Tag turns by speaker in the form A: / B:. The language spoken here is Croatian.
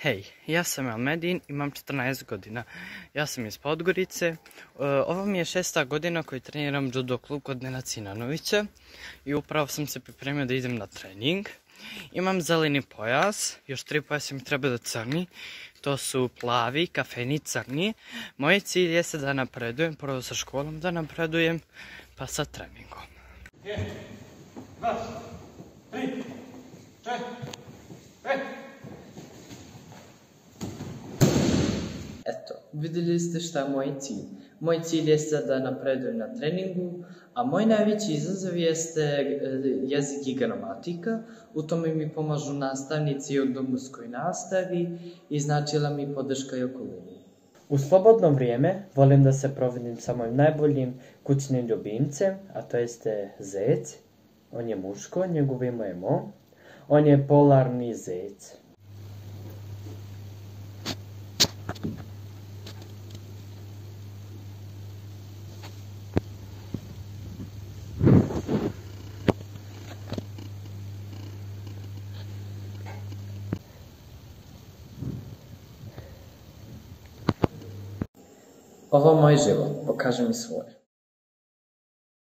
A: Hej, ja sam Almedin, imam 14 godina. Ja sam iz Podgorice. E, ovo mi je šesta godina koji treniram judo klub kod Nena Cinanovića i upravo sam se pripremio da idem na trening. Imam zeleni pojas, još tri pojasa mi treba da crni. To su plavi, kafeni, crni. Moj cilj jeste da napredujem, prvo sa školom da napredujem, pa sa treningom. Eto, vidjeli ste šta je moj cilj. Moj cilj jeste da napredujem na treningu, a moj najveći izazov jeste e, jezik i gramatika. U tome mi pomažu nastavnici u domovskoj nastavi i značila mi podrška i okolini.
B: U slobodno vrijeme volim da se provodim sa mojim najboljim kućnim ljubimcem, a to jeste zec. On je muško, njegovo ime je Mo. On je polarni zec.
C: Ovo je moj život, pokaži mi svoj.